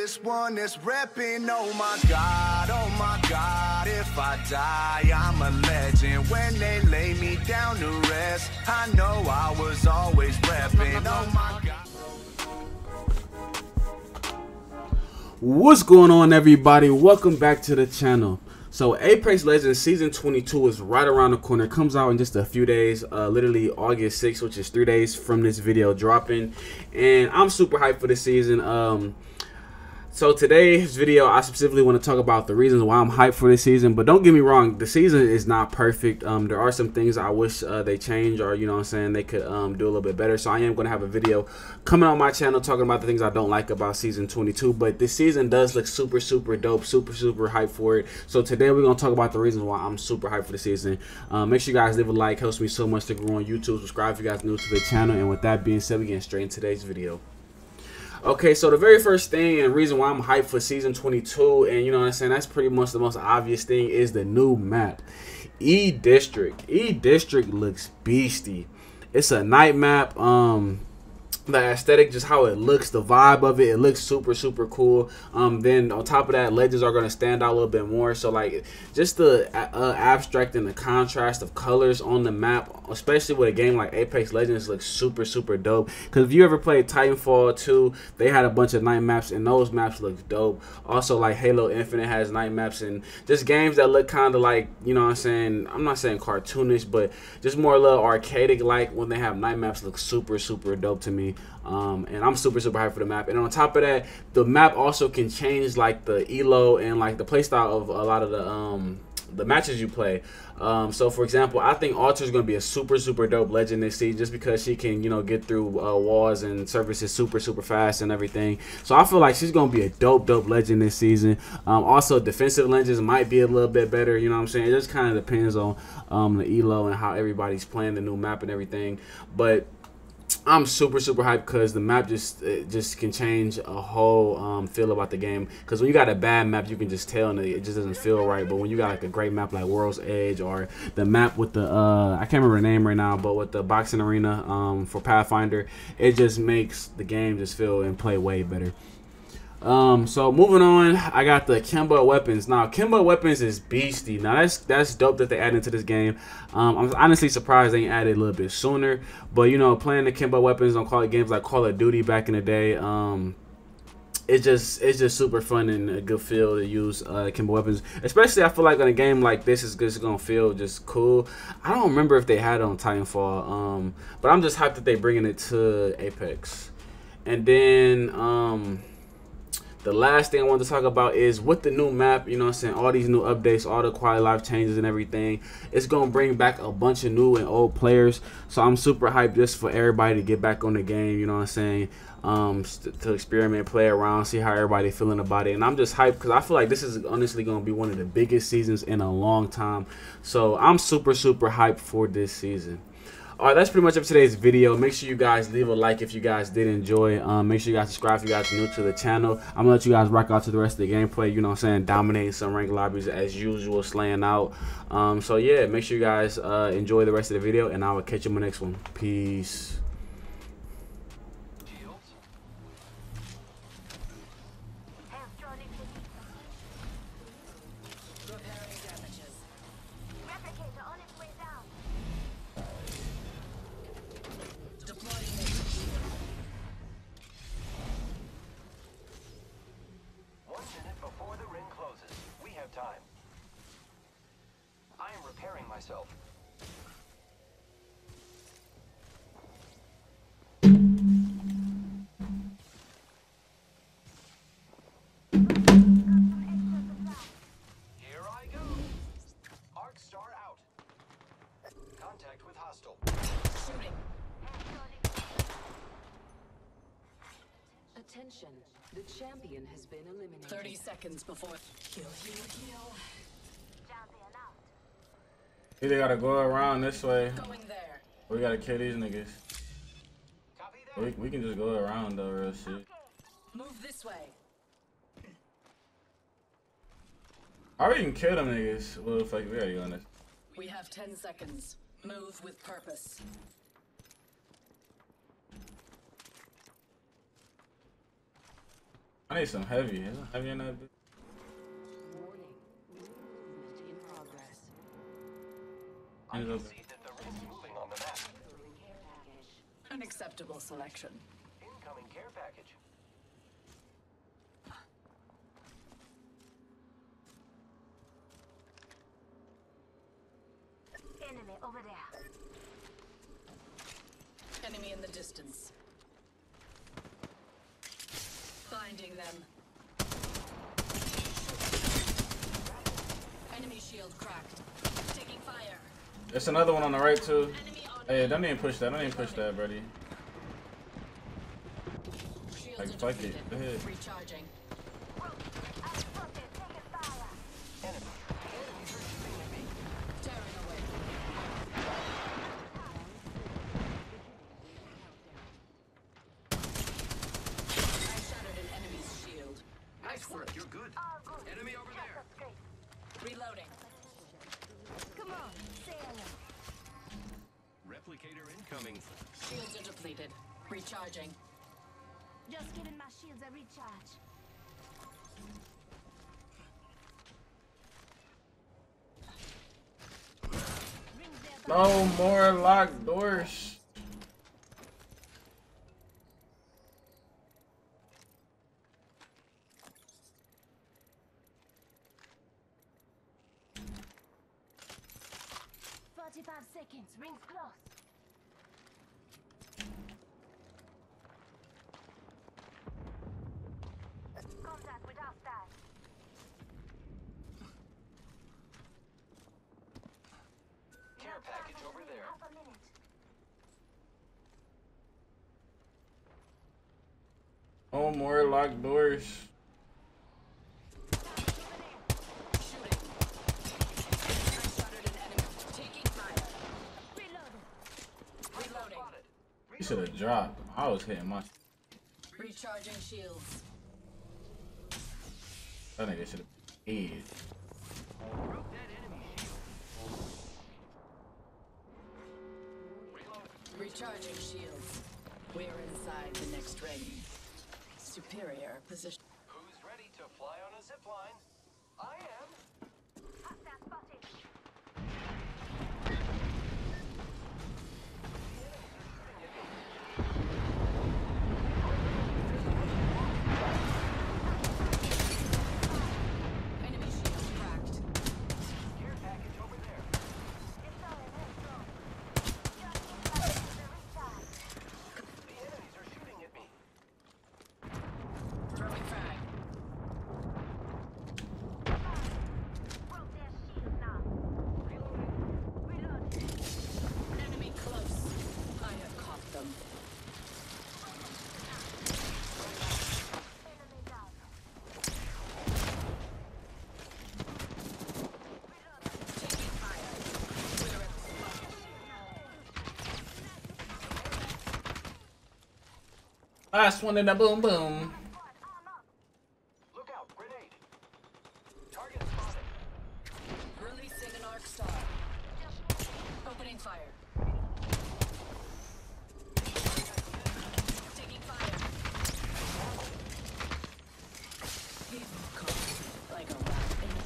realest one that's reppin'. Oh my god, oh my god. If I die, I'm a legend. When they lay me down to rest, I know I was always reppin'. Oh my god. What's going on everybody? Welcome back to the channel. So Apex Legends Season 22 is right around the corner. It comes out in just a few days, uh, literally August 6th, which is three days from this video dropping. And I'm super hyped for this season. Um, so today's video, I specifically want to talk about the reasons why I'm hyped for this season. But don't get me wrong, the season is not perfect. Um, there are some things I wish uh, they change or, you know what I'm saying, they could um, do a little bit better. So I am going to have a video coming on my channel talking about the things I don't like about season 22. But this season does look super, super dope, super, super hyped for it. So today we're going to talk about the reasons why I'm super hyped for the season. Um, make sure you guys leave a like. Helps me so much to grow on YouTube. Subscribe if you guys new to the channel. And with that being said, we get straight into today's video. Okay, so the very first thing and reason why I'm hyped for season 22, and you know what I'm saying, that's pretty much the most obvious thing, is the new map. E District. E District looks beastie. It's a night map. Um, the aesthetic, just how it looks, the vibe of it, it looks super super cool. Um, then on top of that, legends are gonna stand out a little bit more. So like, just the uh, abstract and the contrast of colors on the map, especially with a game like Apex Legends, looks super super dope. Because if you ever played Titanfall 2, they had a bunch of night maps, and those maps look dope. Also, like Halo Infinite has night maps, and just games that look kind of like, you know, what I'm saying, I'm not saying cartoonish, but just more a little arcadic like when they have night maps look super super dope to me. Um, and I'm super super hyped for the map. And on top of that, the map also can change like the elo and like the playstyle of a lot of the um, the matches you play. Um, so for example, I think Alter is going to be a super super dope legend this season just because she can you know get through uh, walls and surfaces super super fast and everything. So I feel like she's going to be a dope dope legend this season. Um, also defensive legends might be a little bit better. You know what I'm saying? It just kind of depends on um, the elo and how everybody's playing the new map and everything. But I'm super super hyped because the map just just can change a whole um, feel about the game. Because when you got a bad map, you can just tell and it just doesn't feel right. But when you got like a great map like World's Edge or the map with the uh, I can't remember the name right now, but with the boxing arena um, for Pathfinder, it just makes the game just feel and play way better. Um, so moving on, I got the akimbo weapons. Now, akimbo weapons is beastie. Now that's that's dope that they add into this game. Um, I'm honestly surprised they added a little bit sooner. But you know, playing the akimbo weapons on Call of games like Call of Duty back in the day, um, it's just it's just super fun and a good feel to use uh, akimbo weapons. Especially, I feel like in a game like this is just gonna feel just cool. I don't remember if they had it on Titanfall, um, but I'm just hyped that they bringing it to Apex. And then um the last thing I want to talk about is with the new map, you know I'm saying, all these new updates, all the quality life changes and everything, it's going to bring back a bunch of new and old players. So I'm super hyped just for everybody to get back on the game, you know what I'm saying, um, to experiment, play around, see how everybody feeling about it. And I'm just hyped because I feel like this is honestly going to be one of the biggest seasons in a long time. So I'm super, super hyped for this season. Alright, that's pretty much of today's video. Make sure you guys leave a like if you guys did enjoy. Um, make sure you guys subscribe if you guys new to the channel. I'm gonna let you guys rock out to the rest of the gameplay. You know what I'm saying? Dominating some rank lobbies as usual, slaying out. Um, so yeah, make sure you guys uh, enjoy the rest of the video, and I will catch you in the next one. Peace. Myself. Here I go. Arc star out. Contact with hostile. Shooting. Attention. The champion has been eliminated. 30 seconds before. Kill, kill, kill. Either gotta go around this way. Or we gotta kill these niggas. We, we can just go around though, real shit. Move this way. I already can kill them niggas. Well, the fuck, we gotta on this. We have 10 seconds. Move with purpose. I need some heavy. Is heavy in that bitch? Package. An acceptable selection. Incoming care package. Enemy over there. Enemy in the distance. Finding them. Enemy shield cracked. Taking fire. There's another one on the right too. Hey, don't even push that. Don't even push that, buddy. Like, fuck it. Go ahead. You're good. Enemy over there. Reloading. Come on. Say hello. Replicator incoming. Shields are depleted. Recharging. Just giving my shields a recharge. No more locked doors. Forty-five seconds. Rings close. Contact with hostile. Care package over there. Half a minute. No more locked doors. Shooting. I shattered an enemy. Taking fire. Reloading. Reloading. Spotted. You should have dropped. I was hitting my. Recharging shields. That nigga should have. Dead. Broke that enemy shield. Recharging shields. We're inside the next ring. Superior position. Who's ready to fly on a zip line? I am. Hostile spotted. Enemy shield cracked. Care package over there. It's all in control. Just give my shields a recharge. The enemies are shooting at me. Throwing frag. Broke their shield now. Reloading. Reloading. Enemy close. I have caught them. Enemy down. Taking fire. We're at the spot. Last one in the boom boom. Squad, arm up. Look out. Grenade. Target spotted. Releasing an arc star. Opening fire. Taking fire. You've caught like a rat in a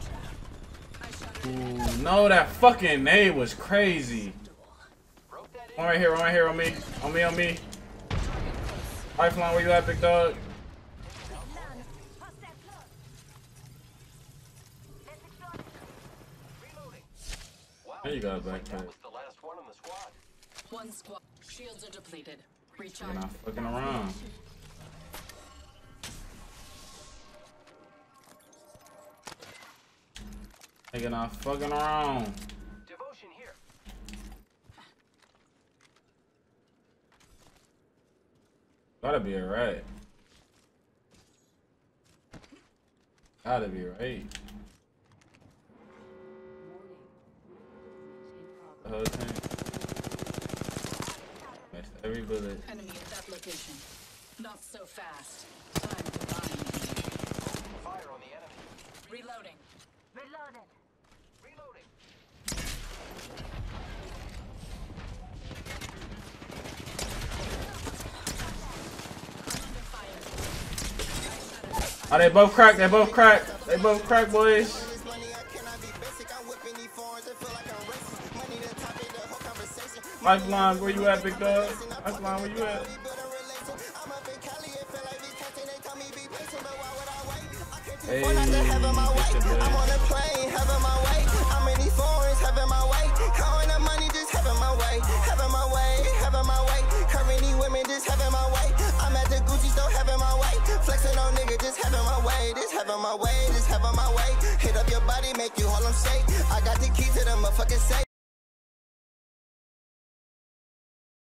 trap. I shot an enemy. Ooh, no, that fucking nade was crazy. One right here, one right here on me. On me, on me. Lifeline, where you at, big dog? None. Hostile close. Let's explode it. Reloading. Wow. There you go, looks like backpack. That was the last one squad. Shields are depleted. You're Recharge. not fucking around. Nigga not fucking around. Devotion here. Gotta be alright. Gotta be right. Warning. Movement in The whole thing. Missed every bullet. Enemy at that location. Not so fast. Time to bind. Fire on the enemy. Reloading. Reloading. Under fire. I shot it. Oh, they both crack. They both crack. They both crack, boys. Lifeline, where you at, big dog? Lifeline, where you at? Hey, Women, just having my way. I'm at the Gucci store, having my way. Flexing on nigga, just having my way. Just having my way, just having my way. Hit up your body, make you all them shake. I got the key to the motherfucking safe.